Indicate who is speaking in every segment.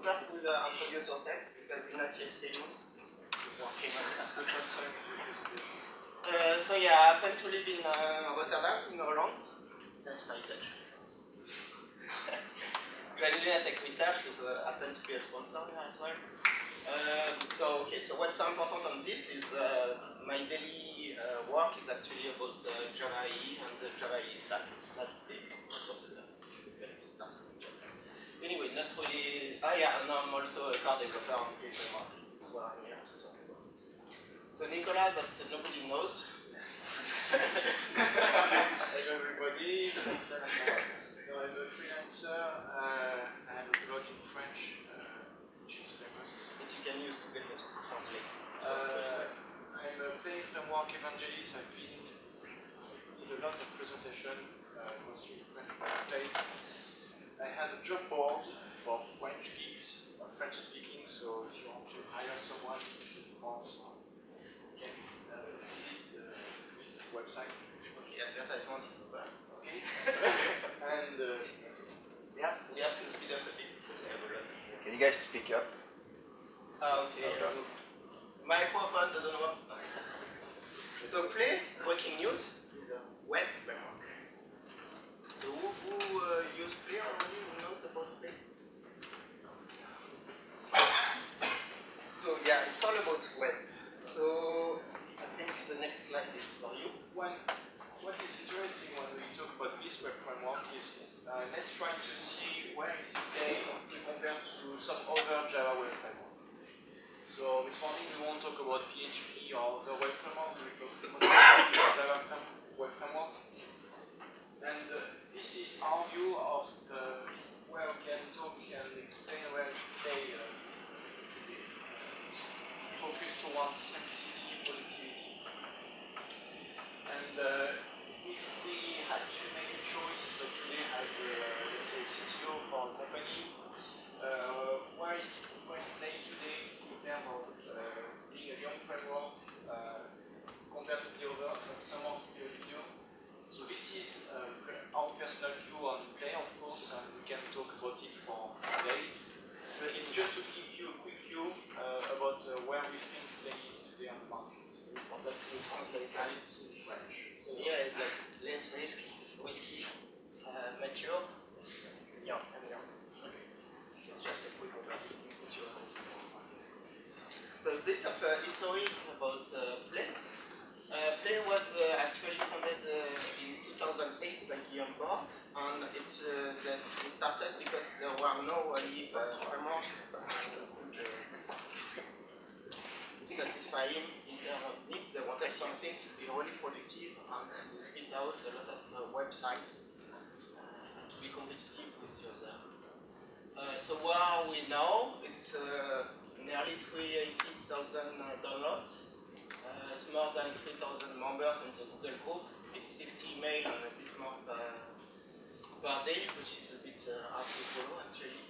Speaker 1: because we're not.
Speaker 2: The
Speaker 1: Uh, so yeah, I happen to live in uh, Rotterdam, in Holland. That's my Dutch. Lunatech Research is, uh, happen to be a sponsor here as well. Um, so, okay, so what's important on this is uh, my daily uh, work is actually about uh, Java EE and the Java EE stack. Not the most of the uh, stuff. Anyway, not really. Ah, yeah, and I'm also a car developer on Fusion Market. That's what I'm here to talk about. So, Nicolas, that nobody knows.
Speaker 2: Hello everybody, So I'm a freelancer, uh, I have a blog in French, uh, which is famous.
Speaker 1: But you can use Google to translate.
Speaker 2: Uh, I'm a play framework evangelist, I've been did a lot of presentation, uh, mostly French play. I had a job board for French geeks, uh, French speaking, so if you want to hire someone in France, you can uh, visit uh, this website.
Speaker 1: Okay, advertisement is over.
Speaker 2: Okay. and uh,
Speaker 1: Yeah, we have to speed up a bit because we have a lot.
Speaker 3: Can you guys speak up?
Speaker 1: Ah, okay.
Speaker 3: Okay.
Speaker 1: So microphone doesn't work. So Play, breaking news, is a web framework. So who, who uh, use Play already? Who knows about Play? So yeah, it's all about web. So I think the next slide is for you.
Speaker 2: one, what is interesting when we talk about this web framework is uh, let's try to see where is it today compared to some other Java web framework. So this morning we won't talk about PHP or the web framework, we talk about Java web framework. And uh, this is our view of uh, where we can talk and explain where should play uh, should be. Focused towards simplicity, productivity. And uh, if we had to make a choice uh, today as a, let's say, CTO for a company, uh, where is where is today in terms of uh, being a young framework uh, compared to the other framework video? So this is uh, our personal view on Play, of course, and we can talk about it for days. But it's just to give you a quick view uh, about uh, where we think Play is today on the market.
Speaker 1: For that to translate.
Speaker 2: And it's in French.
Speaker 1: So here is like less risk, risky, uh, mature, young, and young. It's just a quick overview. So a bit of uh, history about uh, Play. Uh, Play was uh, actually founded uh, in 2008 by Guillaume Bort, and it, uh, they they started because there were no really uh, could uh, satisfy him in of needs. They wanted something to be really productive and to spit out a lot of uh, websites uh, to be competitive with the other. Uh, so where are we now? It's uh, nearly 380,000 uh, downloads. It's more than 3,000 members in the Google group. maybe 60 email and a bit more per, per day, which is a bit uh, hard to follow actually.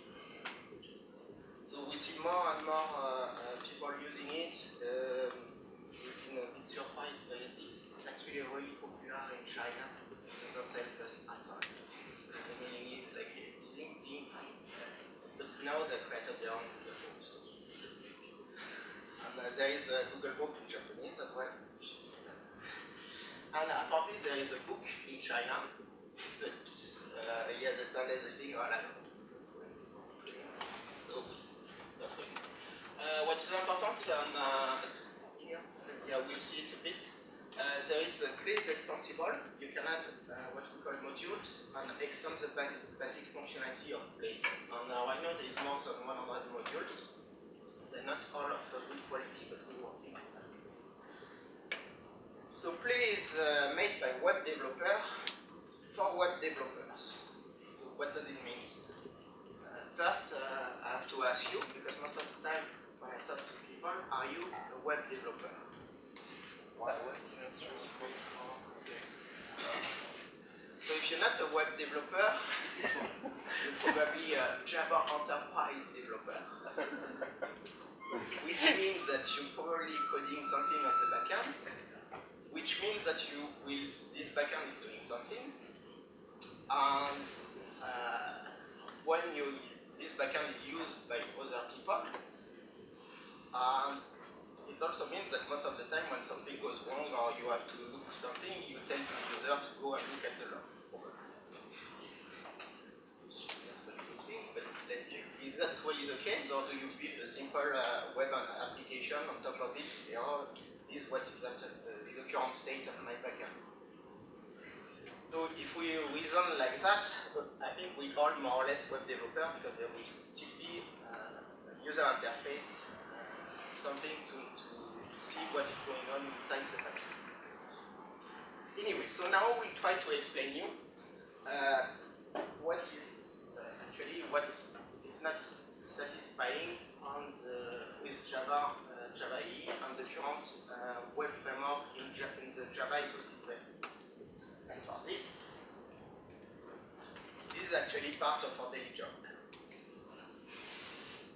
Speaker 1: So we see more and more uh, uh, people using it. Um, we've been a bit surprised by this. It's actually really popular in China. It doesn't help us at all. The meaning is like ding, ding, ding. But now they created their own Google group. So and uh, there is a Google book in Japanese as well. And apparently there is a book in China, but uh, yeah, the sound everything are like so not really. Uh, what is important uh, here, yeah, we'll see it a bit. Uh, there is a Place extensible. You can add uh, what we call modules and extend the basic functionality of Place. And uh, right now there is more than 100 modules. They're not all of uh, good quality, but we're working on that. So Play is uh, made by web developer for web developers. So what does it mean? Uh, first, uh, I have to ask you, because most of the time when I talk to people, are you a web developer?
Speaker 2: Why would you not choose Play for okay.
Speaker 1: So if you're not a web developer, this one. You're probably a Java Enterprise developer. which means that you're probably coding something on the backend, which means that you will, this backend is doing something, and uh, when you, this backend is used by other people. And it also means that most of the time when something goes wrong or you have to look something, you tell the user to go and look at the log. But let's see, is that really the case, or do you build a simple uh, web application on top of it? Say, oh, this is what is the, the current state of my backend. So if we reason like that, I think we all more or less web developer because there will still be uh, user interface, uh, something to, to, to, see what is going on inside the backend. Anyway, so now we try to explain you uh, what is uh, actually what is not satisfying on the, with Java, uh, Java and the current uh, web framework in, in the Java ecosystem. And for this, this is actually part of our daily job.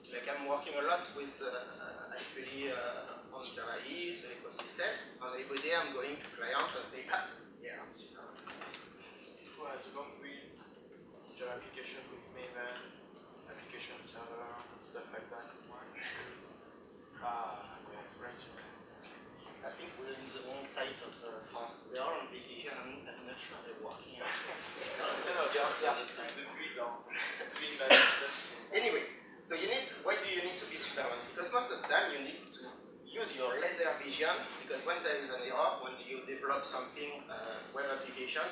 Speaker 1: Like I'm working a lot with uh, actually uh, on Java EE, the ecosystem, and every day I'm going to client and say, ah, yeah, I'm super.
Speaker 2: Well, as a Java application with Maven, server, stuff like that. Ah, yes, right.
Speaker 1: I think we're in the wrong side of the France. They are on vacation. I'm, I'm not sure they're working.
Speaker 2: no, no, they are the grid on green stuff.
Speaker 1: Anyway, so you need. Why do you need to be Superman? Because most of the time you need to use your laser vision. Because when there is an error, when you develop something uh, web application,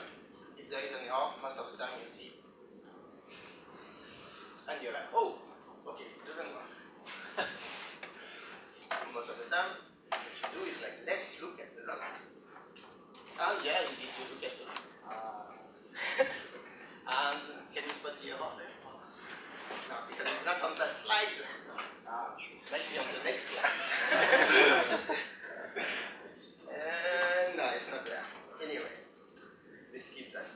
Speaker 1: if there is an error, most of the time you see, and you're like, oh, okay, it doesn't work. most of the time, what you do is like, let's look at the log. And yeah, indeed, you look at it. Uh, and can you spot the error there? No, because it's not on the slide. Uh, maybe on the next slide. uh, no, it's not there. Anyway, let's keep that.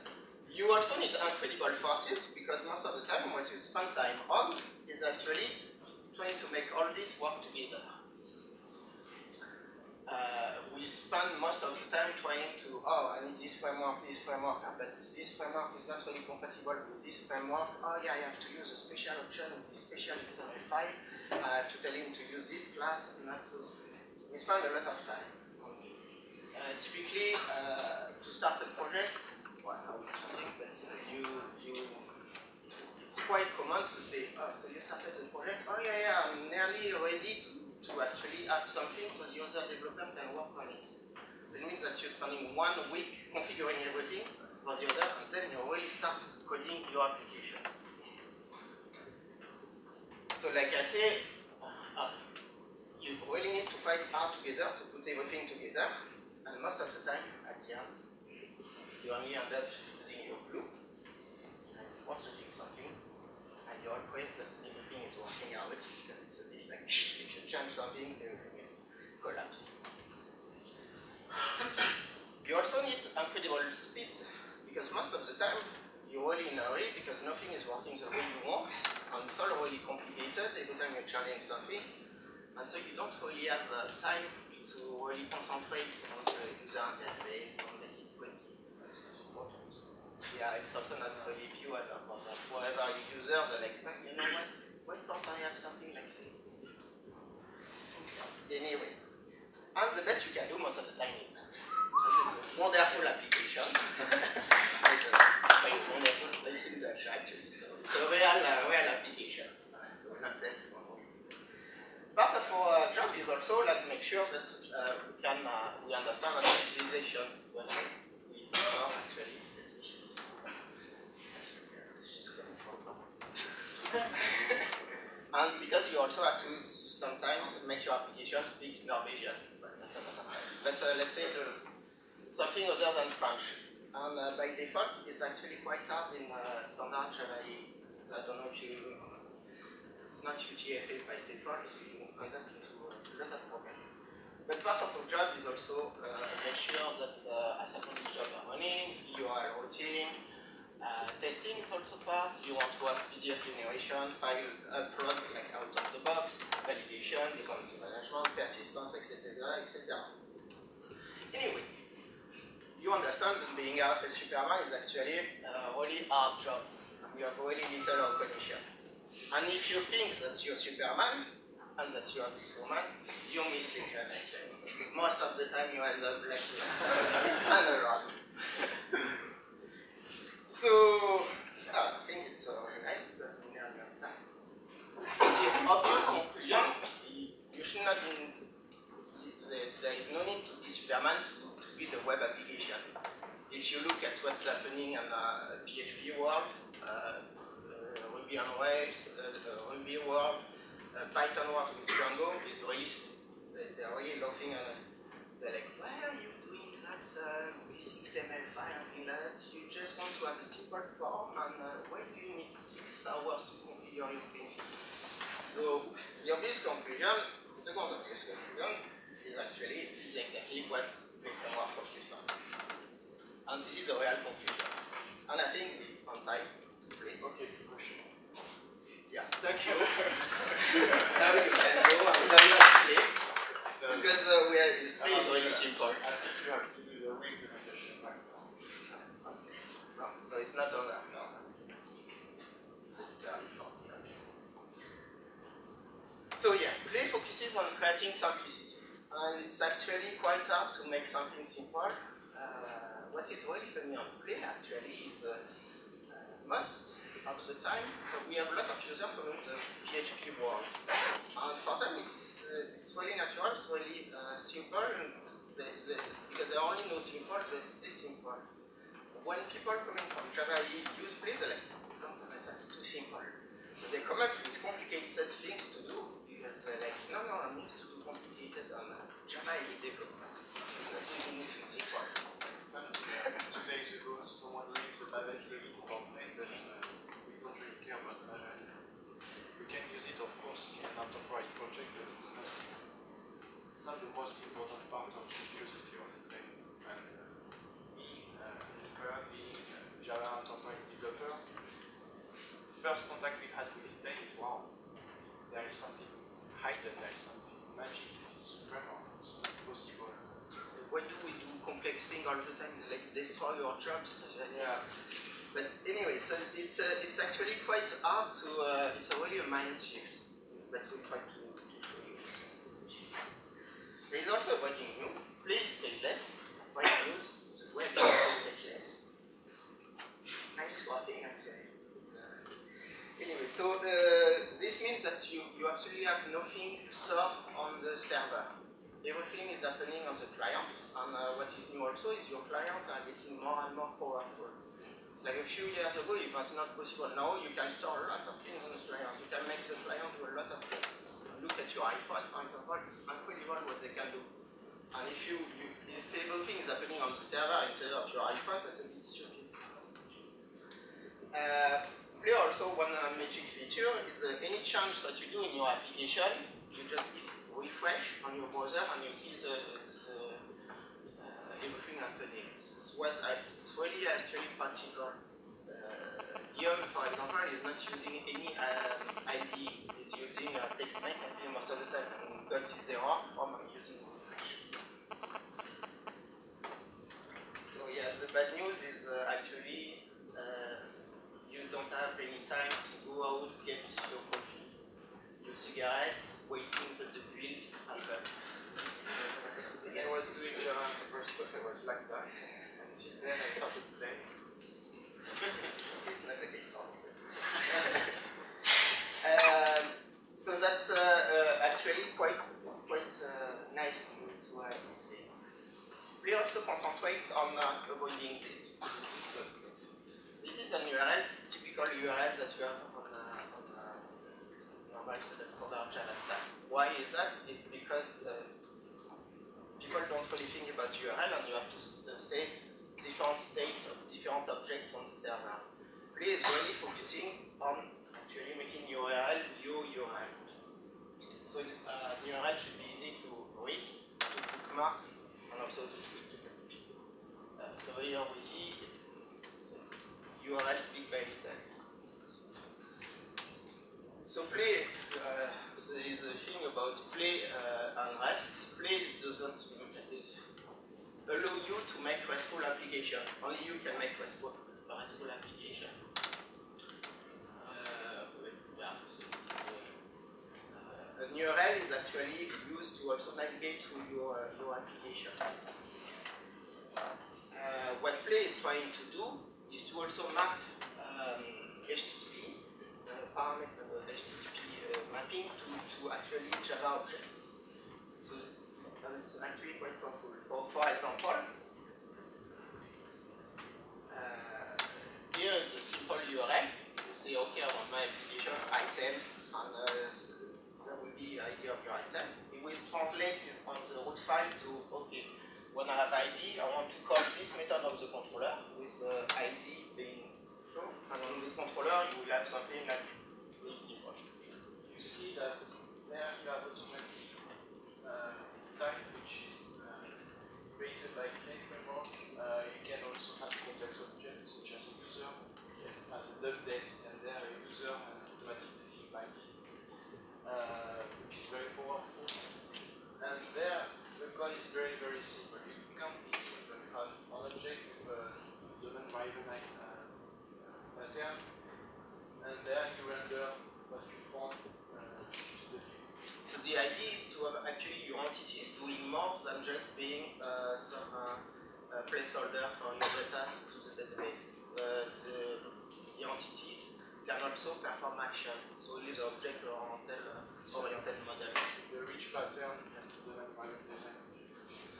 Speaker 1: You also need incredible forces because most of the time what you spend time on is actually trying to make all this work together. Uh, we spend most of the time trying to, oh, I need this framework, this framework, but this framework is not really compatible with this framework. Oh yeah, I have to use a special option in this special XML file uh, to tell him to use this class, not to. We spend a lot of time on this. Uh, typically, uh, to start a project, you, you, it's quite common to say, oh, so you started the project, oh yeah, yeah, I'm nearly ready to to actually have something so the other developer can work on it. So it means that you're spending one week configuring everything for the other, and then you really start coding your application. So like I say, uh, you really need to fight hard together to put everything together, and most of the time, at the end, you only end up using your glue, and constructing something, and you all pray that everything is working out because it's a bit like if you change something, everything is collapsing. you also need incredible speed because most of the time you're really in a hurry because nothing is working the way you want and it's all really complicated every time you're changing something and so you don't really have uh, time to really concentrate on the user interface it pretty. Yeah, it's also not really pure about that. Wherever you users are like, you know what, why can't I have something like Facebook? Anyway, and the best we can do most of the time is that. It's a wonderful application. like, uh, quite wonderful, but it's in Dutch actually, so it's a real, uh, real application. Uh, not that Part of our job is also like make sure that uh, we can uh, we understand the utilization. So we are actually and because you also have to sometimes make your application speak Norwegian. But uh, let's say there's something other than French. And uh, by default, it's actually quite hard in uh, standard Java I don't know if you, it's not UTF-8 by default, so you end up into a lot of problems. But part of our job is also uh, make sure that uh, assembly jobs are running, are routing, uh, testing is also part. You want to have PDF generation, file upload like out of the box, validation, dependency management, persistence, etc., etc. Anyway, you understand that being a Superman is actually a really hard job. We have really little recognition. And if you think that you're Superman and that you have this woman, you her. Like, uh, most of the time you end up like uh, analog. so uh, I think it's uh, nice because we have your time. The obvious conclusion, you should not be, there, there is no need to be Superman to, to build a web application. If you look at what's happening in the PHP world, uh, uh, Ruby on Rails, uh, Ruby world, uh, Python world with Django is really, they, they're really laughing at us. They're like, why are you uh, this XML file and that? You just want to have a simple form and uh, why do you need six hours to configure your page? So the obvious conclusion, second obvious conclusion, is actually this is exactly what the framework focuses on. And this is a real conclusion. And I think we on time to play.
Speaker 2: Okay, question.
Speaker 1: Yeah, thank you. now you can go and tell me how to play. Because uh, we are, this play is really simple.
Speaker 2: I think you have to do the re-implementation right now.
Speaker 1: Okay. No, so it's not over. No. It's a for. So yeah, play focuses on creating simplicity. And it's actually quite hard to make something simple. Uh, what is really funny on play actually is uh, uh, most of the time we have a lot of users from the PHP world. And for them it's, uh, it's really natural, it's really uh, simple. They, they, because they only know simple, they stay simple. When people coming from Java use they're like, don't understand, it's too simple. So they come up with complicated things to do because they're like, no, no, I'm to do complicated on uh, Java development. I'm not doing anything simple.
Speaker 2: Uh, two days ago, someone raised a plugin for that uh, we don't really care about Babel. We can use it, of course, in an enterprise project, but it's not, it's not the most important part of the curiosity of play. And uh, me, uh, Nicolas, being a Java enterprise developer, first contact we had with play is wow, there is something hidden, there is something magic, it's supreme, it's not possible.
Speaker 1: Why do we do complex things all the time? It's like destroy your jobs.
Speaker 2: Yeah.
Speaker 1: But anyway, so it's uh, it's actually quite hard to. Uh, it's a really a mind shift. But we'll try to, to you. There is also breaking news. Please take less. Breaking news. The web is also take less. Nice working actually. It's, uh, anyway, so this means that you, you absolutely have nothing stored on the server. Everything is happening on the client, and uh, what is new also is your clients are getting more and more powerful. Like a few years ago, it was not possible. Now you can store a lot of things on the client. You can make the client do a lot of things. Look at your iPhone, for example, it's incredible what they can do. And if you, you if everything is happening on the server instead of your iPhone, that's a bit stupid. Uh, Play also one uh, magic feature is uh, any change that you do in your application, you just refresh on your browser and you see the, the uh, everything happening. This was uh, it's really actually practical. Uh, Guillaume, for example, is not using any um, IDE. He's using uh, TextMate actually most of the time and got his error from using refresh. So yes, the bad news is uh, actually uh, you don't have any time to go out, get your coffee, your cigarette, waiting for the build, and that.
Speaker 2: When I was doing Java enterprise stuff, I was like that. Until then, I started playing.
Speaker 1: it's not a for me. um, so that's uh, uh, actually quite quite uh, nice to, to have this thing. We also concentrate on uh, avoiding this. This, this is an URL, typical URL that you have on, uh, on uh, normal standard Java stack. Why is that? It's because uh, people don't really think about URL and you have to uh, save different state of different objects on the server. Play is really focusing on actually making URL your URL. So uh, URL should be easy to read, to bookmark, and also to tweet. Uh, so here we see URL speak by itself. So play, uh, is a thing about play uh, and rest. Play doesn't allow you to make RESTful application. Only you can make RESTful, RESTful application. Uh, yeah. URL is actually used to also navigate to your, uh, your application. Uh, what Play is trying to do is to also map um, HTTP, uh, parameter uh, HTTP uh, mapping to, to actually Java objects. So this is actually quite powerful. For, for example, uh, here is a simple URL. You say, okay, I want my application item, and uh, there will be the ID of your item. It will translate on the root file to, okay, when I have ID, I want to call this method of the controller with uh, ID being true, and on the controller you will have something like simple.
Speaker 2: You see that there you have automatic uh, type which is uh, created by framework. Uh, you can also have complex objects such as a user. You can an update and there a user and automatically it, uh, which is very powerful. And there the code is very very simple.
Speaker 1: Entities doing more than just being uh, some uh, uh, placeholder for your data to the database. Uh, the, the entities can also perform action. So is object oriented, uh, oriented model.
Speaker 2: The rich pattern and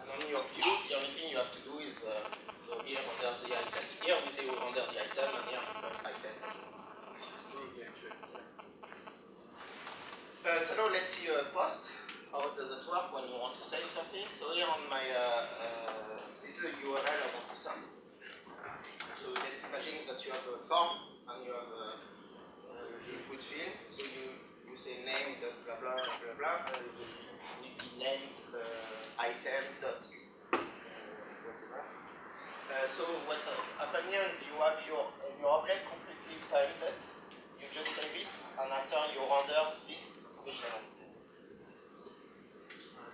Speaker 1: on your views, the only thing you have to do is uh, so here under the item. Here we say under the item, and here we put item. Uh, so now let's see a post. How does it work when you want to save something? So here on my, uh, uh, this is a URL I want to send. So let's imagine that you have a form and you have a uh, input field. So you, you say name dot blah blah blah blah. Uh, be named uh, item dot uh, whatever. Uh, so what uh, happens here is you have your your object completely private. You just save it, and after you render this special.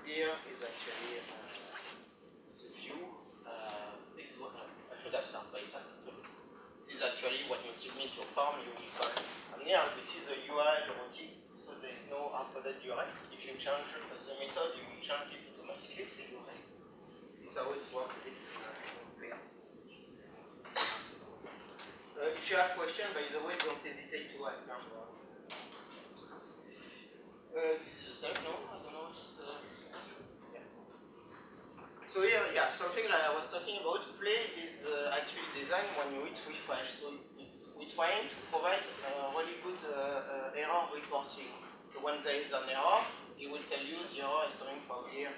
Speaker 1: Here is actually uh, the view. Uh, this is what I, should have started by. This is actually when you submit your form, you will find. And here this is the URL routine. So there is no hard-coded URL. If you change the method, you will change it automatically. This is how it works uh. Uh, if you have questions, by the way, don't hesitate to ask. Them. Uh, this is the same, no? I don't know. Yeah. So here, yeah, something like I was talking about, play is uh, actually designed when you hit refresh. So it's trying to provide really good uh, uh, error reporting. So when there is an error, it will tell you the error is coming from here.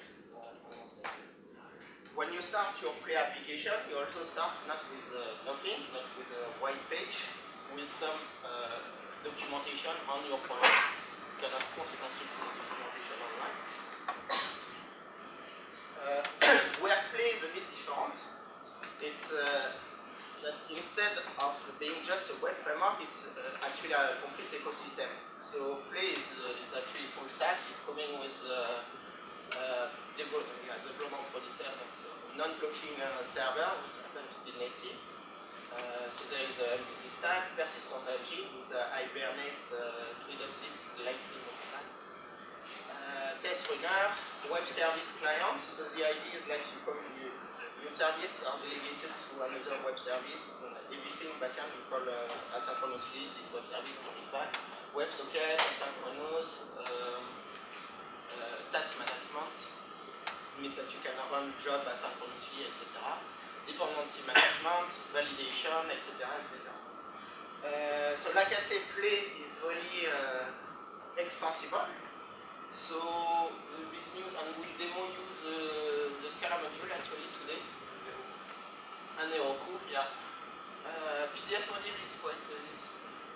Speaker 1: When you start your play application, you also start not with uh, nothing, not with a white page, with some uh, documentation on your product. You can of course contribute to the documentation online. Uh, play is a bit different. It's uh, that instead of being just a web framework, it's uh, actually a complete ecosystem. So play is, is actually full stack. It's coming with uh, development producer, so non-blocking uh, server, which is going to be native. Uh, so there is a MVC stack, persistent engine with uh, Hibernate uh, 3.6 Lightning stack. Uh, test runner, web service client. So the idea is like you call you, your service are delegated to another web service. And everything backend we call uh, asynchronously this web service coming back. WebSocket, asynchronous, um, uh, task management means that you can run job asynchronously, etc. Dependency management, validation, etc. etc. So like I say, play is really uh, extensible. So we will and we'll demo use uh, the Scala module actually today. And Heroku, yeah. Uh, PDF module is quite uh,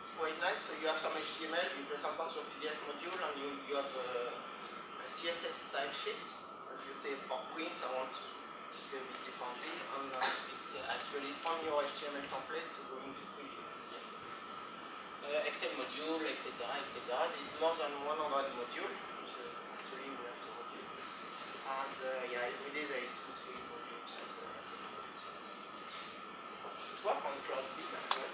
Speaker 1: it's quite nice. So you have some HTML, you present on your PDF module, and you, you have uh, a CSS style sheet. As you say for print, I want to display a bit differently, and uh, it's uh, actually from your HTML template so going to print PDF. Uh, Excel module, etc., etc. There is more than 100 modules. So actually, we have to review. And uh, yeah, every day there is two, three modules. And, uh, it works on CloudBees as well.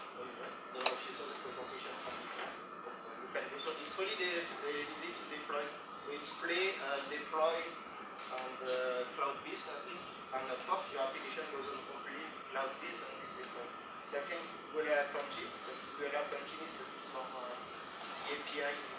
Speaker 1: if you saw the presentation from uh, you can deploy. It's really de- de- easy to deploy. So use Play, uh, deploy, and uh, cloud based, I think. And of course, your application goes on completely cloud based and is deployed. So I think Google Punchy, Google Punchy is a bit more uh, the API.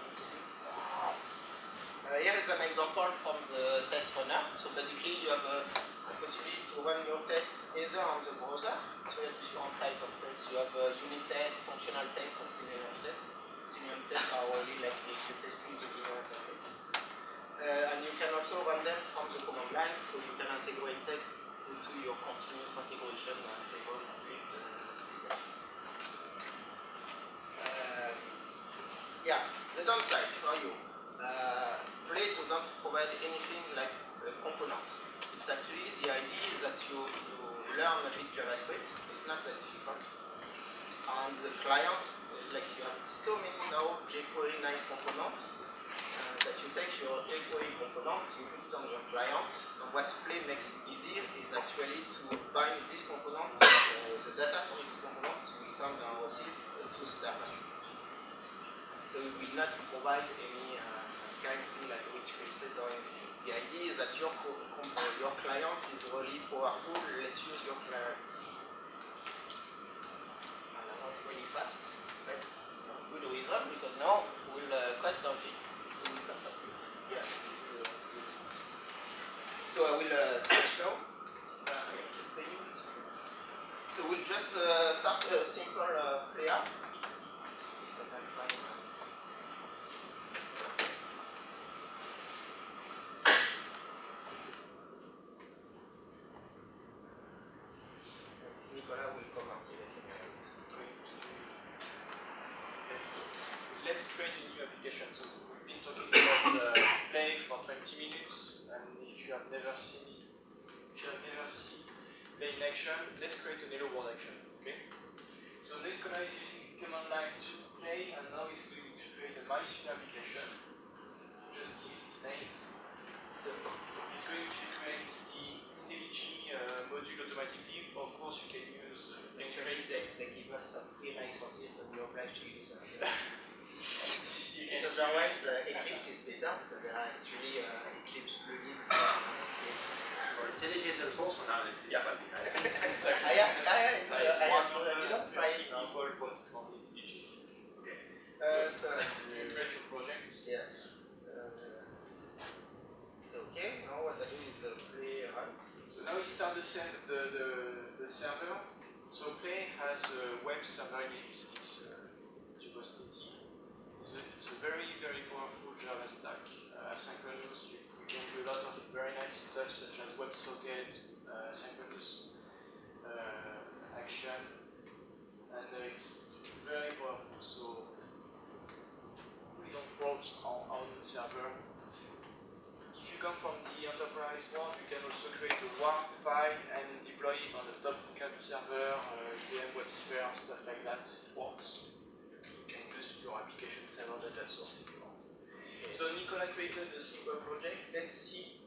Speaker 1: Uh, here is an example from the test runner. So basically, you have a, a possibility to run your test either on the browser. So you have different type of tests. You have a unit test, functional test, and scenario test. Scenario tests are only like if you're testing the user interface. Uh, and you can also run them from the command line, so you can integrate set into your continuous integration and the system. Uh, yeah, the downside for you. Uh, Play doesn't provide anything like a component. It's actually the idea is that you, you learn a bit JavaScript. It's not that difficult. And the client, like you have so many now jQuery nice components uh, that you take your jQuery components, you put it on your client, and what Play makes easier is actually to bind this component, uh, the data from this component to and received to the server. So it will not provide uh, kind like rich faces. The idea is that your, your client is really powerful, let's use your client. And I want really fast. That's good reason because now we'll uh, cut something. We'll. So I will uh, switch now. So we'll just uh, start a simple uh,
Speaker 2: action, let's create an hello world action. Okay. So is using command line to play, and now he's going to create a MyStream application. Just give it its name. So he's going to create the IntelliJ uh, module automatically. Of course, you can use. Uh,
Speaker 1: Actually, they, they give us some free licenses and we're obliged to use them.
Speaker 2: can
Speaker 1: Because otherwise, uh, Eclipse is better because uh, actually uh, Eclipse plugin.
Speaker 3: For IntelliJ there's also now an
Speaker 2: Yeah.
Speaker 3: but
Speaker 1: Ah, yeah, ah, yeah, it's, uh,
Speaker 3: It's
Speaker 1: I have
Speaker 3: of
Speaker 1: to-
Speaker 3: the
Speaker 1: uh, try it now.
Speaker 3: default points from IntelliJ.
Speaker 1: Uh, so,
Speaker 2: You create
Speaker 1: yeah. Uh, it's okay. Now what I do is the play run.
Speaker 2: So now we start the, the, the, the server. So Play has a web server in its, its uh, It's a, it's a very, very powerful Java stack. Uh, asynchronous, you, you can do a lot of very nice stuff such as WebSocket, uh, asynchronous uh, action, and uh, it's very powerful. So we don't browse on our own server if you come from the enterprise world, you can also create a WAR file and deploy it on a Tomcat server, uh, IBM WebSphere, stuff like that. It works. You can use your application server data source if you want. So Nicola created a simple project. Let's see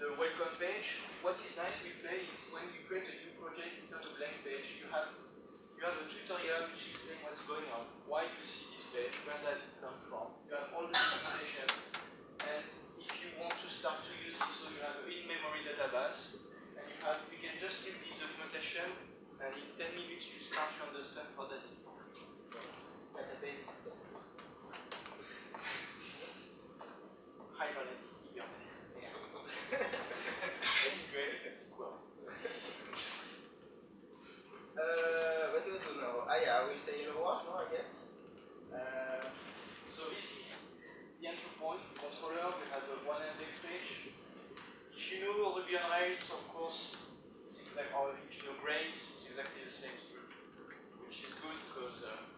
Speaker 2: the welcome page. What is nice with Play is when you create a new project, it's not a blank page. You have you have a tutorial which explains what's going on, why you see this page, where does it come from. You have all the documentation, and if you want to start to use it, so you have an in-memory database, and you have you can just leave this documentation, and in 10 minutes you start to understand how does it.
Speaker 1: Database. Yeah.
Speaker 2: SQL is SQL.
Speaker 1: Uh, what do you do now? Ah, yeah, will say world now, I guess. Uh,
Speaker 2: So this is the entry point controller. We have a one index page. If you know Ruby on Rails, of course, it's like, or if you know Grails, it's exactly the same structure, which is good because. Uh,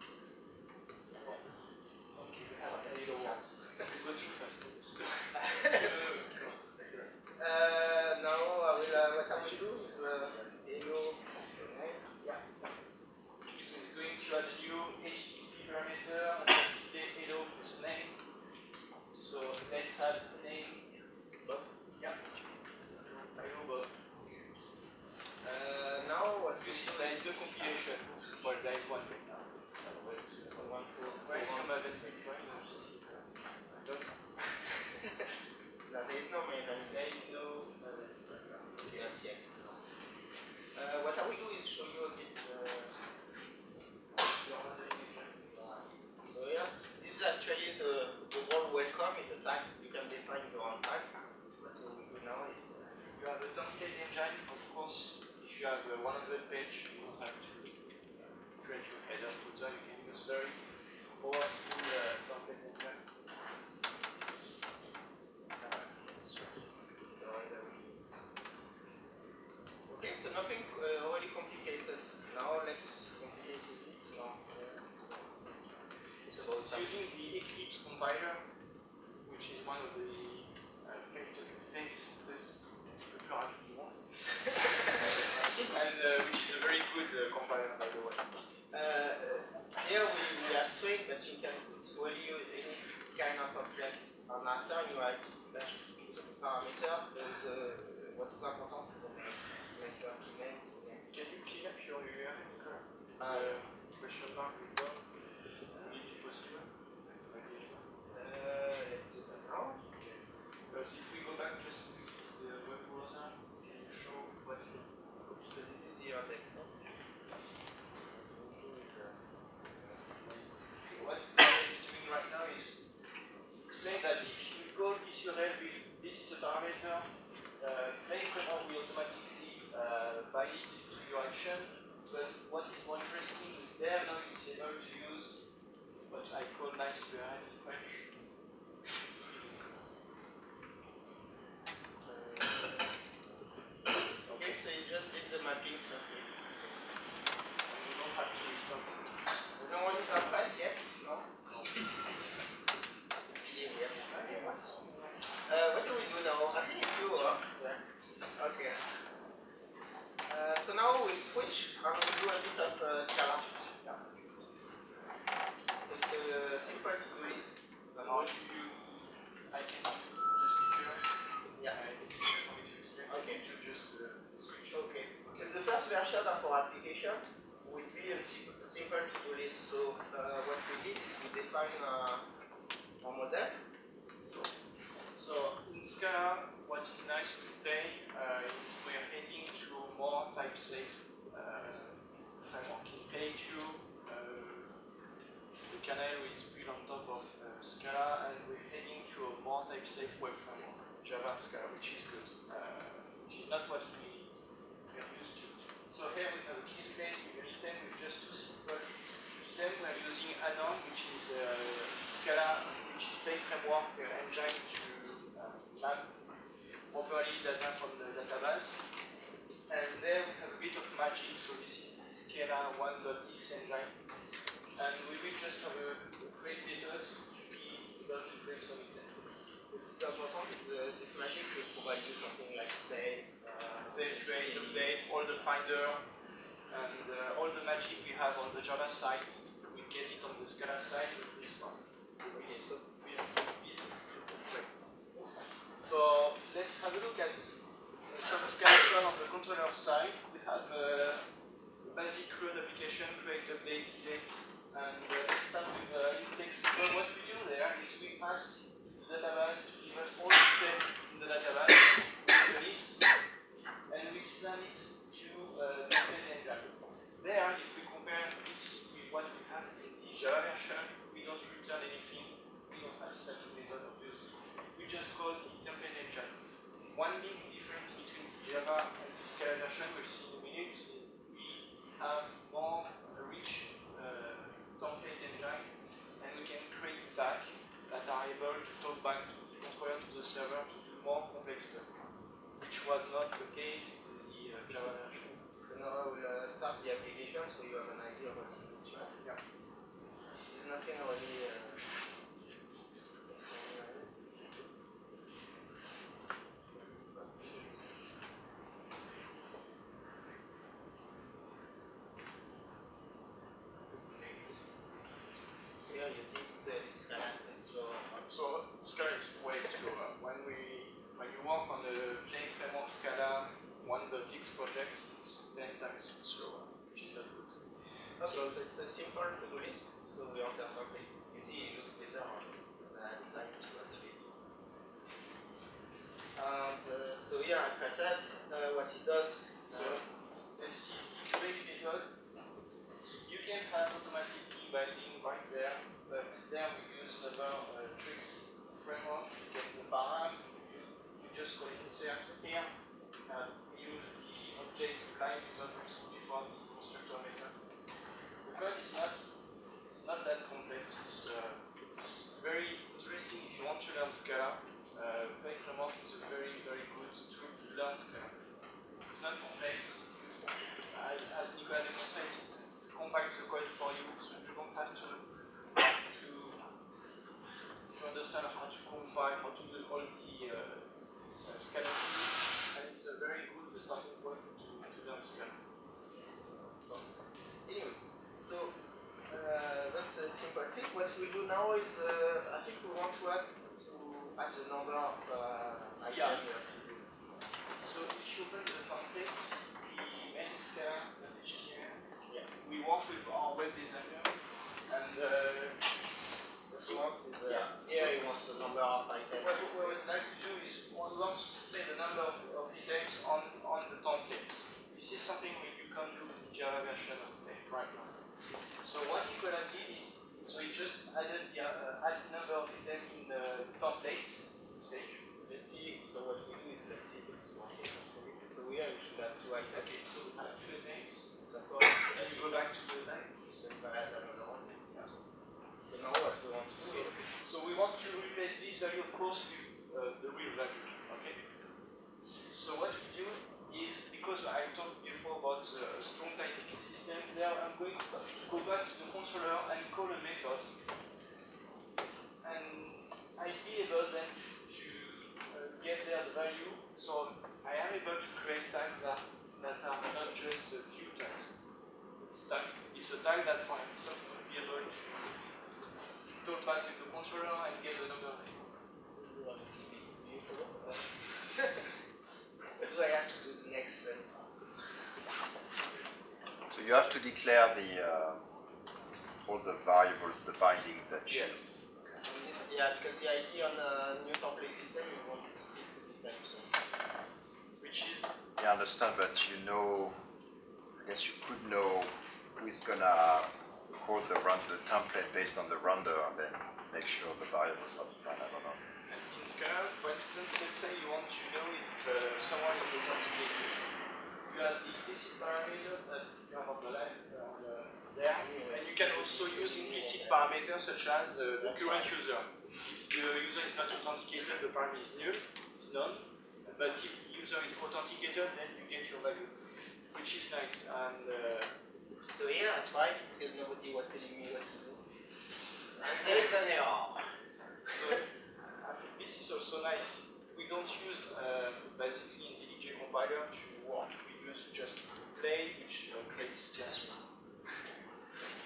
Speaker 1: Now I will uh, welcome do with uh, Hello. Yeah.
Speaker 2: So it's going to add a new HTTP parameter and update Hello plus name. So let's add name.
Speaker 1: Bob.
Speaker 2: Yeah. Hello
Speaker 1: Uh, now what
Speaker 2: you see there is the compilation. for there is one
Speaker 1: right now. there's no maintenance, there is
Speaker 2: no reaction.
Speaker 1: Uh,
Speaker 2: what
Speaker 1: I will do
Speaker 2: is show you
Speaker 1: this.
Speaker 2: Uh, so yes, this actually is a overall welcome. It's a tag. You can define your own tag. What we do now is uh, you have a template engine. Of
Speaker 1: course, if you have a 100
Speaker 2: page, you don't have to
Speaker 1: create your header footer. You can use very or nothing uh, already
Speaker 2: complicated. Now let's complicate it. Now, it's about
Speaker 1: it's using the Eclipse compiler, which is one of the uh, famous plurality you want, and uh,
Speaker 2: which is a very good uh, compiler, by the way. Uh, uh, here we, we are string, but you can put use any kind of object, and
Speaker 1: after you
Speaker 2: write that parameter, the finder, and uh, all the magic we have on the Java side, we get it on the Scala side with this one.
Speaker 1: So
Speaker 2: let's have a look at some Scala on the controller side. We have a basic CRUD application, create, update, delete, and uh, let's start with uh, index. What we do there is we ask the database to give us all the steps in the database, the list, and we send it uh. There, if we compare this with what we have in the Java version, we don't return anything. We don't have such a method obviously. We just call the template engine. One big difference between Java and the Scala version we'll see in a minute is we have more rich uh, template engine and we can create tag that are able to talk back to the controller to the server to do more complex stuff, which was not the case in the uh, Java version.
Speaker 1: Now I will uh, start the application so you have an idea of what it looks like.
Speaker 2: Yeah.
Speaker 1: It's nothing really. Uh, you see uh.
Speaker 2: So Scala is way slower. When we when you work on the Play framework Scala 1.x project, it's 10 times slower, which is not good.
Speaker 1: Okay, so it's a simple to-do list. So we answer something. You see, it looks better on the design to actually. And uh, so yeah, I created uh, what it does.
Speaker 2: So let's see, create method. You can have automatic key binding right there, but there we use another uh, tricks framework. You get the param, you, you just call it insert here, and we use the object line method we saw before the constructor method. The code is not it's not that complex. It's, uh, it's very interesting if you want to learn Scala. Uh, Play framework is a very very good tool to learn Scala. It's not complex. As, as Nicolas demonstrated, it's compact the code for you, so you don't have to to understand how to compile, how to do all the uh, uh, Scala tools, and it's a very good starting point
Speaker 1: Anyway, so uh, that's a simple thing. What we do now is, uh, I think we want to add to add the number of uh, items
Speaker 2: Yeah.
Speaker 1: we have to.
Speaker 2: So if you open the template, the main Scala.html,
Speaker 1: Yeah.
Speaker 2: we work with our web designer, and uh,
Speaker 1: he wants is, uh,
Speaker 2: Yeah.
Speaker 1: here he wants the number of items.
Speaker 2: What we would like to do is we want to display the number of, of details on, on the template. This is something we, you can do in Java version of the right now. So what Nicolas did is, so he just added the uh, add number of details in the top template stage.
Speaker 1: Let's see, so what we do is, let's see, this is one. So we should have two items.
Speaker 2: Okay, so add two things.
Speaker 1: Of course,
Speaker 2: And you go back to the line.
Speaker 1: separate another one. So now what we want to do,
Speaker 2: So we want to replace this value, of course, with uh, the real value. Okay. So what we do is because I talked before about a strong typing system. Now I'm going to go back to the controller and call a method, and I'll be able then to uh, get there the value. So I am able to create tags that, that are not just a view tags. It's tag. It's a tag that, for instance, will be able to talk back with the controller and get the number.
Speaker 1: do I have to do the next then?
Speaker 4: So you have to declare the, uh, all the variables, the binding that you.
Speaker 2: Yes.
Speaker 1: And this- Yeah, because the idea on the new template system, we want it to be types. So.
Speaker 2: Which is
Speaker 4: I understand, but you know, I guess you could know who is gonna code the run, the template based on the render and then make sure the variables are defined, I don't know.
Speaker 2: In Scala, for instance, let's say you want to know if uh, someone is authenticated. You have the explicit parameter that you have on the left uh, there, and you can also use implicit parameters such as uh, the current user. If the user is not authenticated, the parameter is null, it's none. But if the user is authenticated, then you get your value, which is nice. And uh,
Speaker 1: So here I tried because nobody was telling me what to do. And there is an error.
Speaker 2: So I think this is also nice. We don't use uh, basically IntelliJ compiler to work. We use just play, which uh, creates just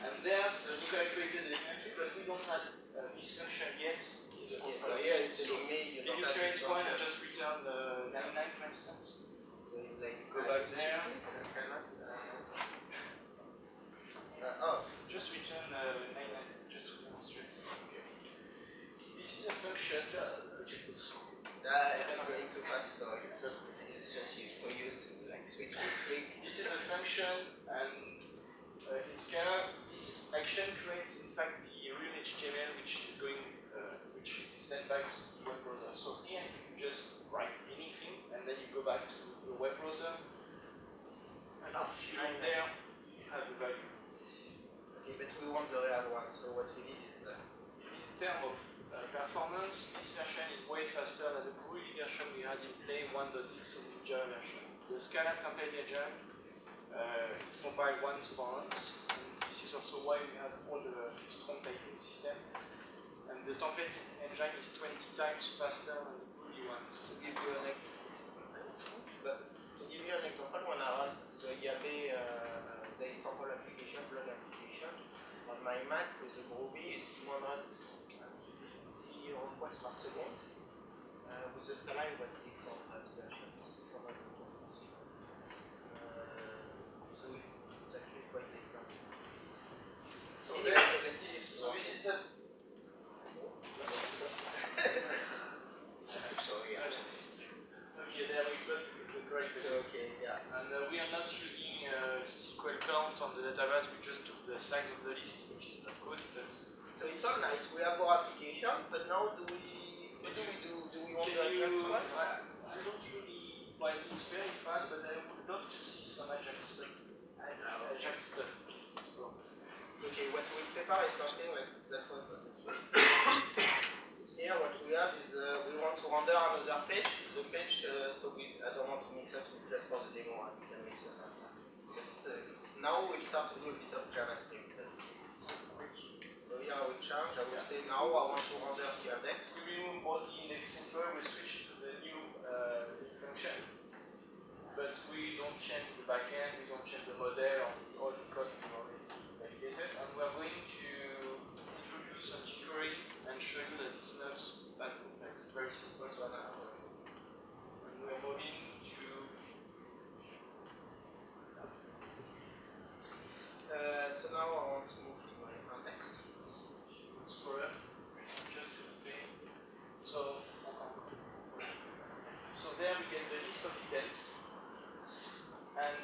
Speaker 2: And there's the the entry, but we don't have uh, this function yet the
Speaker 1: Okay, so here it's
Speaker 2: So
Speaker 1: telling you
Speaker 2: can you create one and just return uh, 99 for instance?
Speaker 1: So like
Speaker 2: Go back there.
Speaker 1: Uh, oh,
Speaker 2: Just return uh, 99, just to demonstrate. Okay. This is a function. Uh,
Speaker 1: uh, I'm going too fast, so it's just you so used to like switch click.
Speaker 2: This is a function, and uh, in Scala, this action creates, in fact, the real HTML which is going, uh, which is sent back to the web browser. So here, you just write anything, and then you go back to the web browser, and if you look there, you have the value.
Speaker 1: Okay, but we want the real one, so what we need is uh,
Speaker 2: In terms of uh, performance, this version is way faster than the Groovy version we had in Play 1.x in the Java version. The Scala template engine uh, is compiled once per month. This is also why we have all the strong typing system. And the template engine is 20 times faster than the Groovy one.
Speaker 1: to give you an example. To give you an example, when I run the yabe, uh, the sample application, blog application, on my Mac with the Groovy is 250 requests per second. Uh, with the Scala it was 600 version, 600 requests per second. Uh, so it's actually quite decent.
Speaker 2: So,
Speaker 1: Anyway,
Speaker 2: there-
Speaker 1: so let's
Speaker 2: so this is the
Speaker 1: I'm sorry, I'm sorry.
Speaker 2: okay. There we got the correct.
Speaker 1: So, okay, yeah.
Speaker 2: And uh, we are not using uh, SQL count on the database, we just took the size of the list, which is not good, but
Speaker 1: So it's all nice. We have our application, but now do we? What do we do? Do we want
Speaker 2: can
Speaker 1: to
Speaker 2: you,
Speaker 1: Ajax one?
Speaker 2: I, I don't really, well, it's very fast, but I would love to see some Ajax stuff. Ajax stuff, please. So,
Speaker 1: Okay, what we prepare is something like that was. uh, Here, what we have is uh, we want to render another page. The page, uh, so we I don't want to mix up. Just for the demo. and We can mix up. But uh, now we start to do a bit of JavaScript. So I will change. I will say now I want to render the index.
Speaker 2: We remove all the index simple, we switch to the new uh, function. But we don't change the backend, we don't change the model, or all the code we already validated. And we're going to introduce some jQuery and show you that it's not that complex, it's very simple to analyze. And we're moving to
Speaker 1: Uh, so now I want to move to my index.
Speaker 2: Just explain. So, so there we get the list of items, and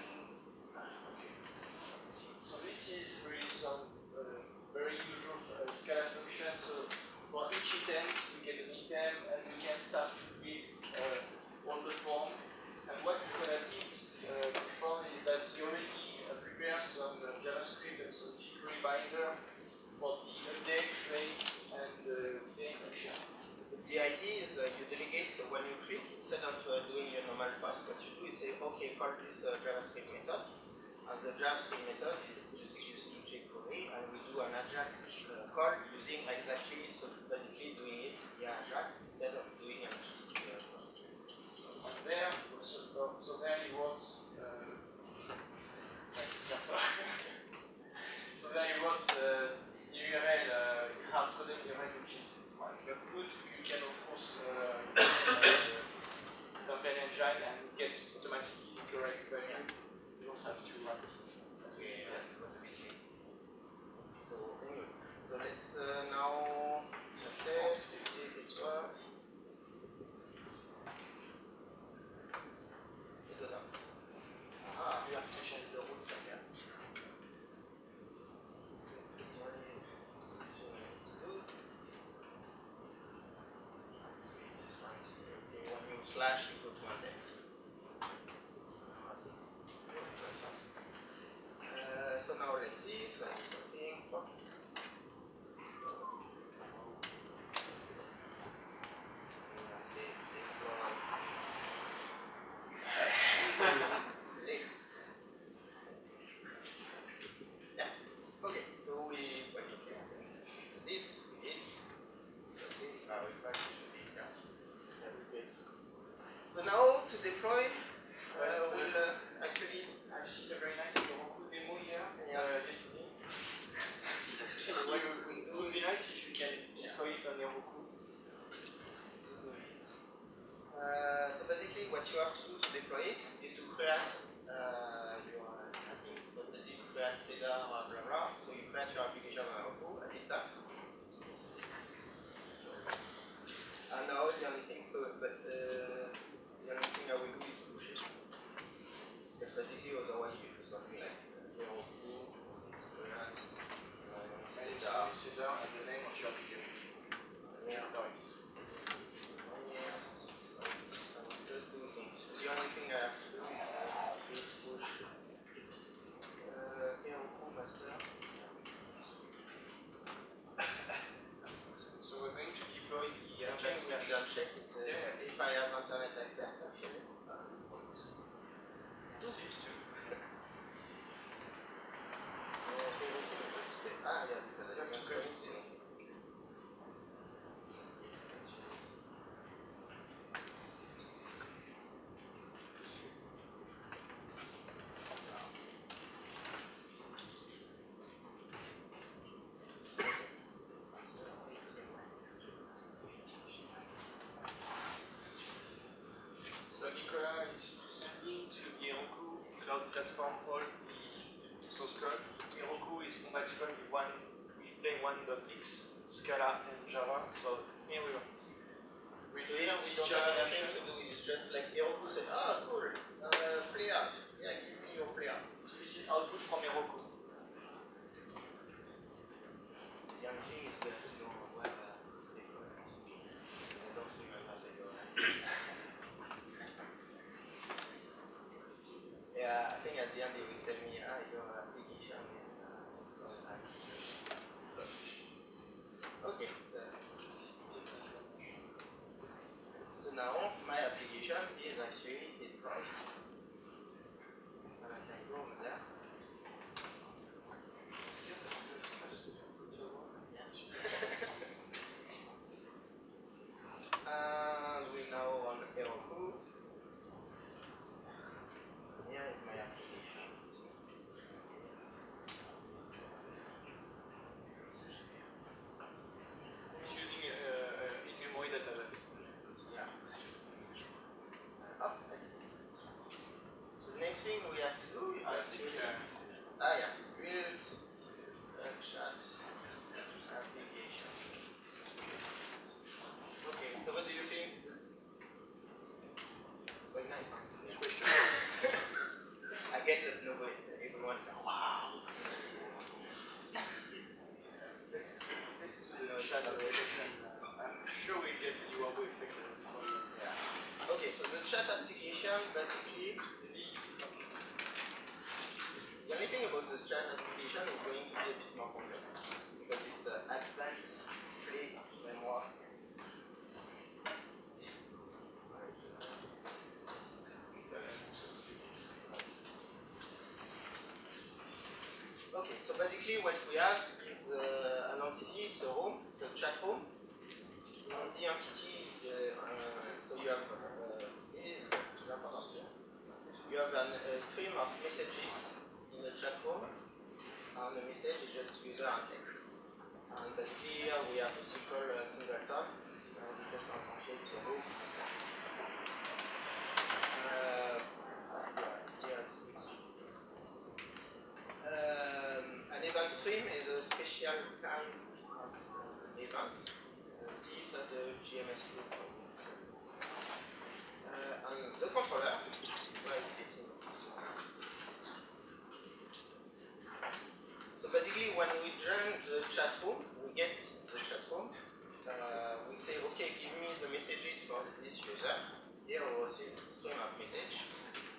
Speaker 2: so this is really some uh, very usual uh, Scala function. So for each item, we get an item, and we can start to build uh, all the form. And what we did uh, before is that you already uh, prepare some uh, JavaScript and some jQuery binder for the update, create, and uh, delete action.
Speaker 1: The idea is uh, you delegate so when you click, instead of uh, doing your normal pass, what you do okay, call this uh, JavaScript method. And the JavaScript method is, used to jQuery, and we do an Ajax uh, call using exactly, so basically doing it via Ajax instead of doing post.
Speaker 2: On there, so, uh, so there you wrote, uh, like so there you wrote uh, URL, uh, hard coded URL which is you're good. You can of course uh, uh, engine and get automatically the correct value. You don't have to write it.
Speaker 1: Okay, that was a bit late. So anyway, so let's uh, now success 50 to 12. Ah,
Speaker 2: You have to change the root from here.
Speaker 1: slash equal to index. Uh, so now let's see, so I'm working. Let's see, Next. Yeah, okay, so we, well, okay, this we did. Okay, now we back to the data. Yeah, we did. So now to deploy, uh, we'll uh, actually,
Speaker 2: I've seen a very nice Heroku demo here
Speaker 1: Yeah.
Speaker 2: uh, yesterday.
Speaker 1: so what
Speaker 2: It would be nice if you can deploy it on Heroku.
Speaker 1: Uh, so basically, what you have to do to deploy it is to create uh, your, I think it's what they did, create Cedar, blah blah blah. So you create your application on Heroku, I did that. And now the only thing, so but uh, the only thing I will do is push it. But basically, otherwise you do something like uh, Heroku, create, uh, Cedar,
Speaker 2: Cedar and the name of your application.
Speaker 1: yeah.
Speaker 2: Nice.
Speaker 1: The only thing I have to do is push uh, Heroku master.
Speaker 2: So we're going to deploy the
Speaker 1: Yeah,
Speaker 2: Ajax
Speaker 1: we have
Speaker 2: version.
Speaker 1: done check. Is, uh,
Speaker 2: Yeah.
Speaker 1: If I have internet access, actually.
Speaker 2: Seems to.
Speaker 1: Ah, yeah, because I don't have currency.
Speaker 2: So Nicola is sending to the Platform all the source code. Heroku is compatible with one with Play 1.x, Scala and Java. So here we go. We
Speaker 1: So here we don't
Speaker 2: Java
Speaker 1: have anything to do, it's just like Heroku said, ah, cool, uh, play out. Yeah, give me your play out.
Speaker 2: So this is output from Heroku.
Speaker 1: thing we have to do is to create. Ah, yeah. So basically what we have is uh, an entity, it's a room, it's a chat room. On the entity, uh, uh, so you have, uh, this is, you have a stream of messages in the chat room, and the message is just user and text. And basically here we have a simple uh, singleton, uh, just associated to the room. Uh, yeah, yeah, it's- it's um, an event stream is Uh, see it as a JMS group. Uh, and the controller, where is? So basically, when we join the chat room, we get the chat room. Uh, we say, okay, give me the messages for this user. Here we receive stream of message.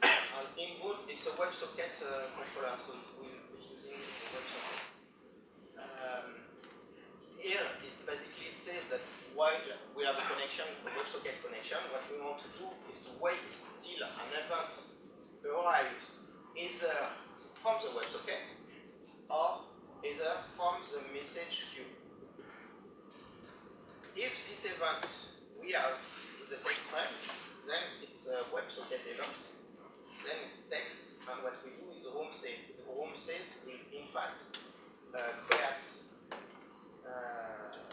Speaker 1: And input, it's a WebSocket uh, controller, so it will be using WebSocket. Um, here it basically says that while we have a connection, a WebSocket connection, what we want to do is to wait till an event arrives either from the WebSocket or either from the message queue. If this event we have is a text frame, then it's a WebSocket event then it's text, and what we do is room says. The home says will in fact uh, create uh,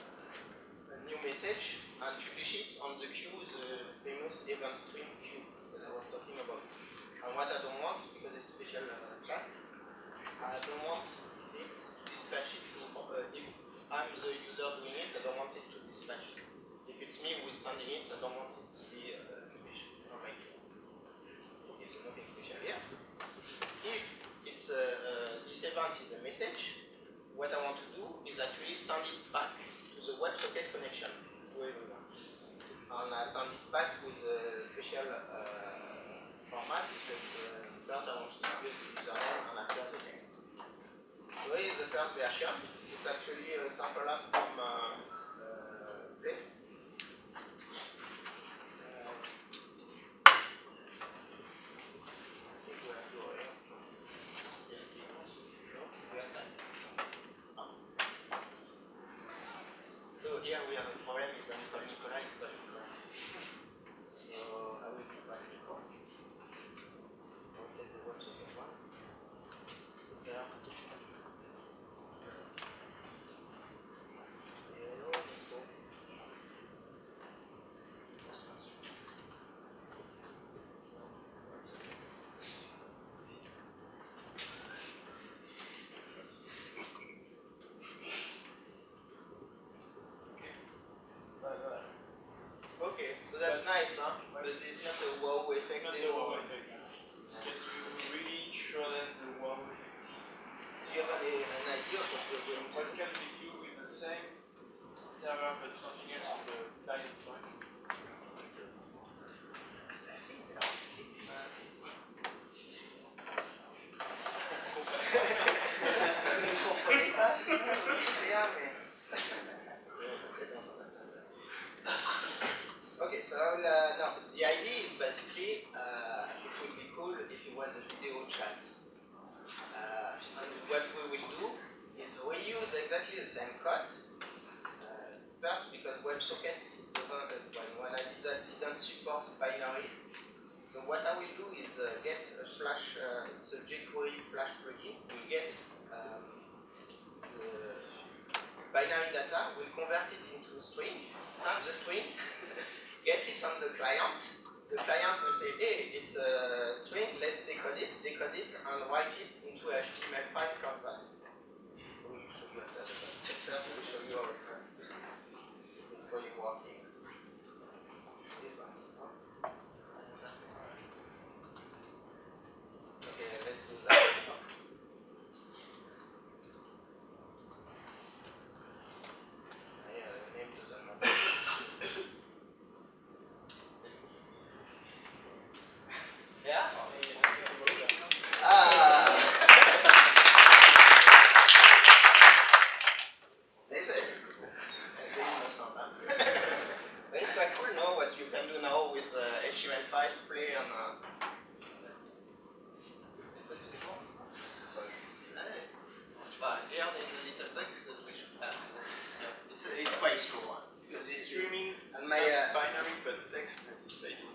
Speaker 1: new message and publish it on the queue, the famous event stream queue that I was talking about. And what I don't want, because it's special uh, track, I don't want it dispatch it to, uh, if I'm the user doing it, I don't want it to dispatch it. If it's me who is sending it, I don't want it to be uh, published on my queue. Okay, so nothing special here. If it's a, uh, this event is a message, what I want to do is actually send it back the WebSocket connection to everyone. And I send it back with a special uh, format because uh, first I want to use the username and after the text. So here is the first version. It's actually a sample app from uh, uh. Uh, that's nice, huh? But it's not a wow effect.
Speaker 2: It's not
Speaker 1: anymore.
Speaker 2: wow effect. Can you really show them the wow effect is?
Speaker 1: Do you have a, an idea of what you're going to
Speaker 2: What can we do with the same server but something else on the client side?
Speaker 1: Okay, so I will, uh, no, the idea is basically uh, it would be cool if it was a video chat. Uh, and what we will do is we use exactly the same code. Uh, first, doesn't, uh, when, when I did that, didn't support binary. So what I will do is uh, get a Flash, uh, it's a jQuery Flash plugin. We get um, the binary data, we'll convert it into string, send the string, get it on the client. The client will say, hey, it's a string, let's decode it, decode it, and write it into HTML file from that. We'll show you first we'll show you how it's done. It's really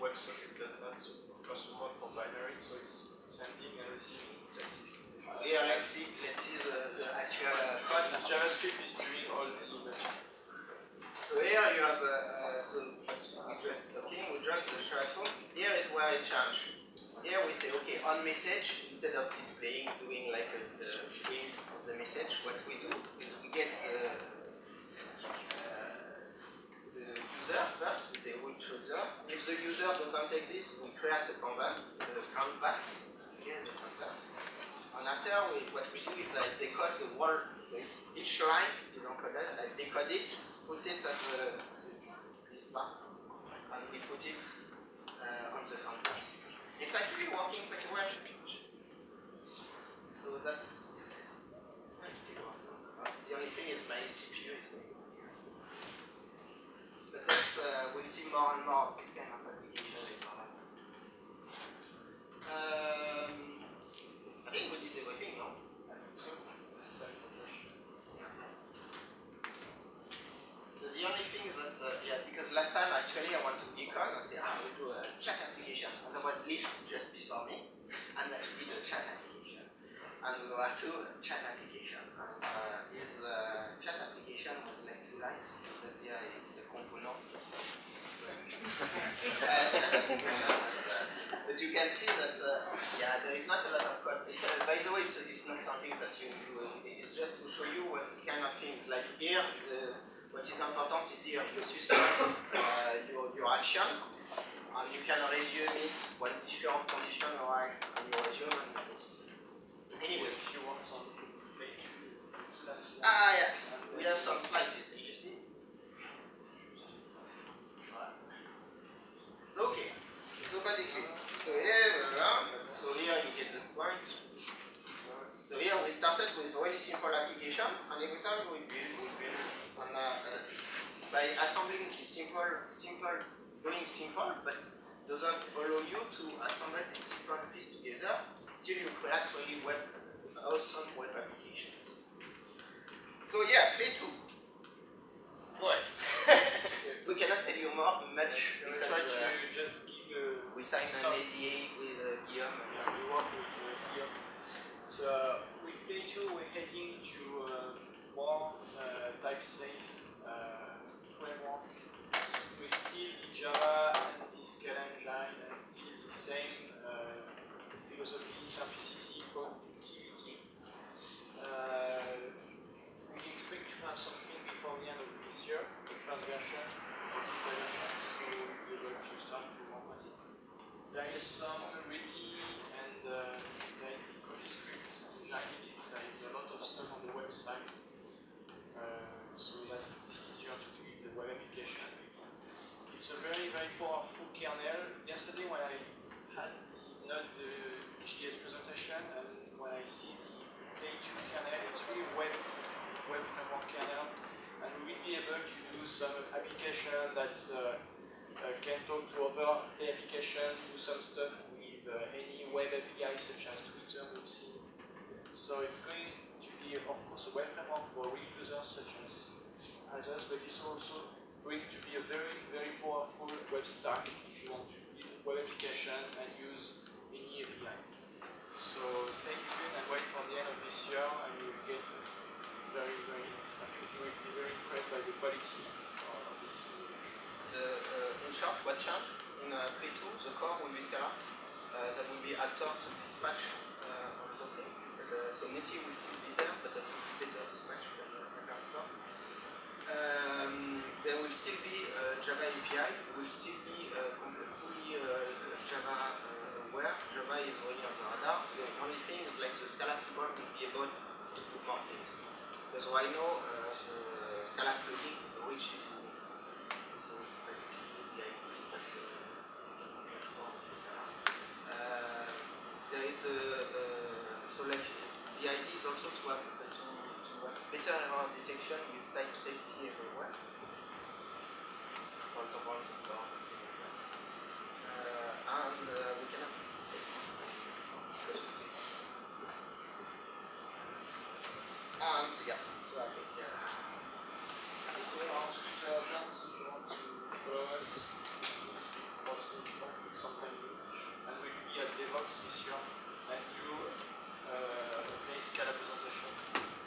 Speaker 1: WebSocket does that. So for binary, so it's sending and receiving text. Yeah, let's see, let's see the, the actual uh, code.
Speaker 2: The JavaScript is doing all the images.
Speaker 1: So here you have, uh, so just talking, we drag the shuttle. Here is where it changes. Here we say, okay, on message, instead of displaying, doing like a, read print of the message, what we do is we get the, uh, the user first, user. If the user doesn't exist, we create a canvas, the canvas, okay, the. And after, we, what we do is I decode the word, so each line is encoded, I decode it, put it at the, this, this part, and we put it uh, on the canvas. It's actually working pretty well. So that's the only thing is my CPU is going. But that's uh, we'll see more and more of this kind of application later on. Um, I think we did everything, no? So the only thing is that, uh, yeah, because last time actually I went to Beacon, I said, ah, we do a chat application. And there was Lift just before me, and I did a chat application. And we were two chat application. And uh, his uh, chat application was like two lines, because yeah, it's a component. but you can see that, uh, yeah, there is not a lot of code. It's, uh, by the way, it's, it's not something that you do. It's just to show you what kind of things. Like here, the, what is important is here you suspend uh, your, your action, and you can resume it when different conditions arrive, and you resume and Anyway,
Speaker 2: If you want some page, that's
Speaker 1: ah yeah, we have some slides here, you see. Right. So okay, so basically, so here, uh, so here you get the point. So here we started with really simple application, and every time we build, we build, and uh, uh, it's by assembling this simple, simple, going simple, but doesn't allow you to assemble this simple piece together till you create really web, awesome web applications. So yeah, play two. What? we cannot tell you more much
Speaker 2: We
Speaker 1: because uh,
Speaker 2: to just give a
Speaker 1: we signed an NDA with uh, Guillaume.
Speaker 2: Yeah, we work with uh, Guillaume. So with Play2, we're heading to uh, more uh, type safe uh, framework. We still the Java and the Scala engine and still the same uh, philosophy, simplicity, productivity. Uh, we expect to have something before the end of this year, the first version, the version, so we'll be to start to work on it. There is some ready and uh, is CoffeeScript engine in it. There is a lot of stuff on the website, uh, so that it's easier to create the web application. It's a very, very powerful kernel. Yesterday when I had not the HDS presentation and when I see the Play2 kernel, it's really web, web framework kernel and we will be able to do some application that uh, uh, can talk to other application, do some stuff with uh, any web API such as Twitter we've seen. So it's going to be, of course, a web framework for real users such as, as us, but it's also going to be a very, very powerful web stack if you want to build web application and use any API. So stay tuned and wait for the end of this year and you will get very, very, I think you will be very impressed by the quality of this.
Speaker 1: The, uh, in what changed in uh, Play 2, the core will be Scala. Uh, that will be actor to dispatch uh, or something. So, the, so Netty will still be there, but that will be better dispatch uh. Um, there will still be uh, Java API, will still be uh, fully uh, Java aware. Java is really on the radar. The only thing is like the Scala people will be able to more things. Because right now, the Scala plugin, which is there is a, uh, so like the idea is also to have, better detection with type safety everywhere. Uh, and uh, we we still and yeah, so I think uh,
Speaker 2: us, this posting something new, and we will be at DevOps this year, and do uh, a Scala presentation,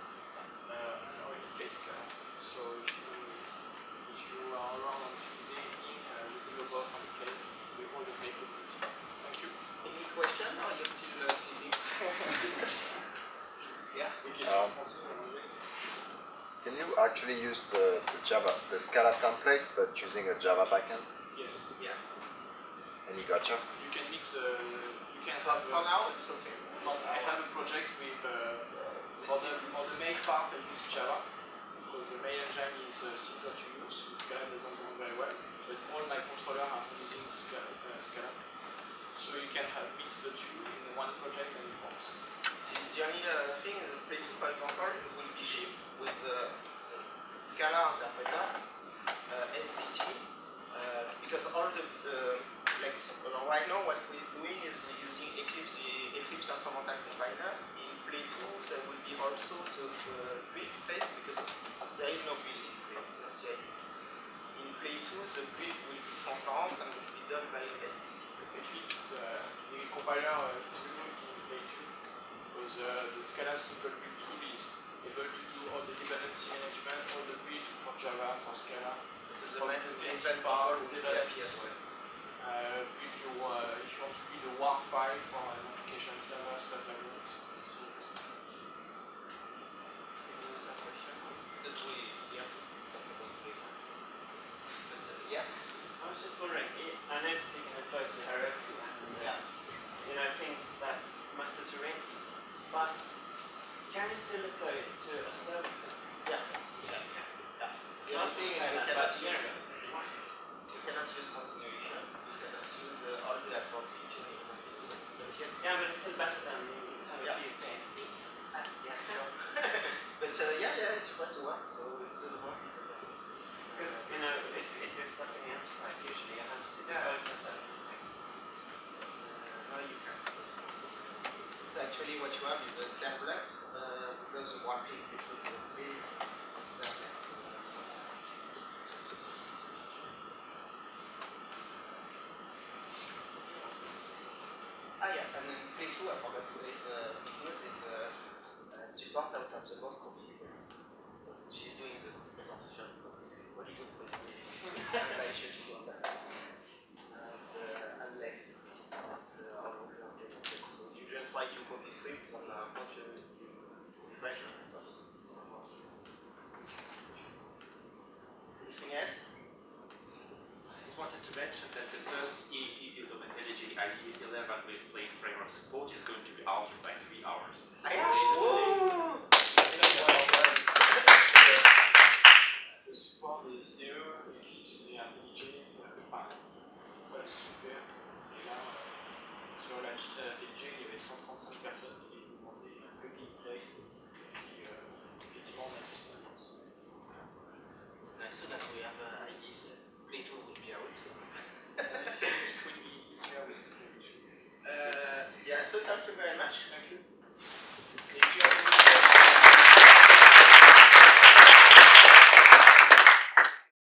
Speaker 2: can go both and play with all the play community. Thank you.
Speaker 1: Any question or you're still sleeping?
Speaker 2: Yeah.
Speaker 4: Can you actually use the, the Java, the Scala template, but using a Java backend?
Speaker 2: Yes.
Speaker 1: Yeah.
Speaker 4: Any gotcha?
Speaker 2: You can mix the. You can have.
Speaker 1: for now, it's okay.
Speaker 2: But I have a project with, uh, for, the, the main part I use Java, because the main engine is uh, simpler to use, Scala doesn't run very well, but all my controllers are using Scala. Uh, Scala. So you can have mix the two in one project and it works.
Speaker 1: The, only uh, thing is Play 2, for example, will be shipped with uh, Scala interpreter, uh, SBT, uh, because all the, uh, like, right now what we're doing is we're using Eclipse, the Eclipse Incremental Compiler. Play 2, there will be also the, the build phase, because there is no build in Play, that's the idea. In Play 2, the build will be transparent and will be done by SBT.
Speaker 2: Because Eclipse, the, the compiler uh, is removed in Play 2, because uh, the Scala simple build tool is able to do all the dependency management, all the builds for Java, for Scala,
Speaker 1: So the main
Speaker 2: the
Speaker 1: main power
Speaker 2: part,
Speaker 1: will be
Speaker 2: the
Speaker 1: as well.
Speaker 2: uh, build your, uh, if you want to build a WAR file for an application server, stuff like that. So,
Speaker 1: Any other question? Because we, we have to talk about Play 1. But, uh, yeah.
Speaker 5: I was just wondering, i- that you can apply to Heroku and uh, you know things that matter to rank, but can you still apply it to a server?
Speaker 1: Yeah.
Speaker 5: Yeah.
Speaker 1: Yeah.
Speaker 5: So
Speaker 1: The only thing is you cannot
Speaker 5: about a year
Speaker 1: use, you cannot use continuation, you cannot use uh, all the advantage in it. But yes.
Speaker 5: Yeah, but it's still better than having
Speaker 1: Yeah.
Speaker 5: JSPs.
Speaker 1: Ah, yeah, sure. but uh, yeah, yeah, it's supposed to work, so it doesn't work.
Speaker 5: Because you know, if, if you're stuck in the enterprise, usually you have to sit
Speaker 1: Yeah.
Speaker 5: code and.
Speaker 1: Uh, no, you can't. It's, actually what you have is a servlet, uh, does warping between the main servlet. Ah yeah, and then Play 2, I forgot to say, is, uh, news is uh, support out of the she's doing the presentation of copies. Very good presentation.